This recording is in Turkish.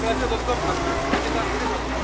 fotoğrafya dostlar.